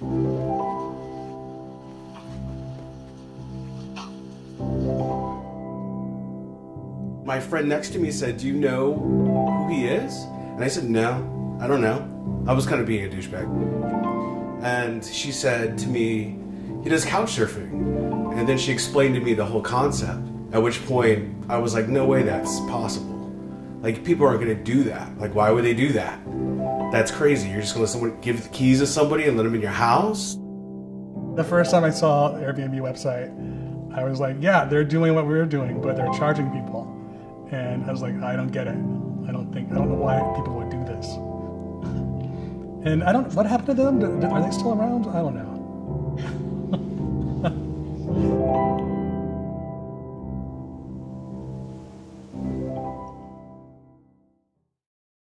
My friend next to me said, Do you know who he is? And I said, No, I don't know. I was kind of being a douchebag. And she said to me, He does couch surfing. And then she explained to me the whole concept, at which point I was like, No way that's possible. Like, people aren't gonna do that. Like, why would they do that? That's crazy. You're just gonna let someone give the keys to somebody and let them in your house? The first time I saw the Airbnb website, I was like, yeah, they're doing what we were doing, but they're charging people. And I was like, I don't get it. I don't think, I don't know why people would do this. And I don't, what happened to them? Are they still around? I don't know.